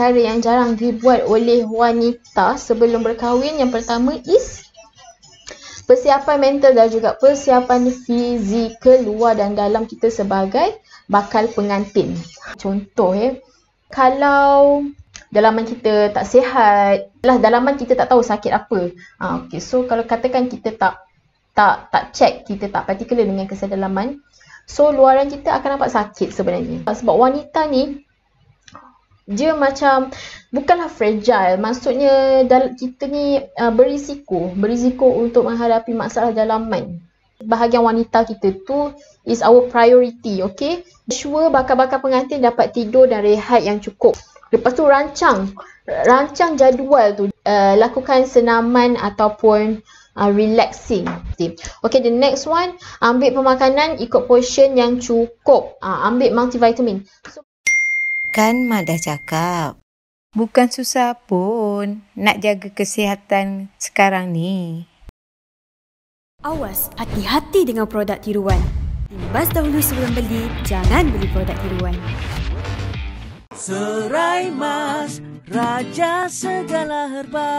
perkara yang jarang dibuat oleh wanita sebelum berkahwin. Yang pertama is persiapan mental dan juga persiapan fizikal luar dan dalam kita sebagai bakal pengantin. Contoh eh, kalau dalaman kita tak sihat, lah dalaman kita tak tahu sakit apa. Ha, okay. So kalau katakan kita tak tak tak check, kita tak particular dengan kesihatan dalaman, so luaran kita akan nampak sakit sebenarnya. Sebab wanita ni dia macam bukanlah fragile. Maksudnya kita ni uh, berisiko. Berisiko untuk menghadapi masalah dalaman bahagian wanita kita tu is our priority okay? Sure bakal-bakal pengantin dapat tidur dan rehat yang cukup. Lepas tu rancang. Rancang jadual tu. Uh, lakukan senaman ataupun uh, relaxing. Okay the next one. Ambil pemakanan ikut portion yang cukup. Uh, ambil multivitamin. So, Kan Mak dah cakap. Bukan susah pun nak jaga kesihatan sekarang ni. Awas, hati-hati dengan produk tiruan. Timbas dahulu sebelum beli, jangan beli produk tiruan. Serai Mas, Raja segala herba.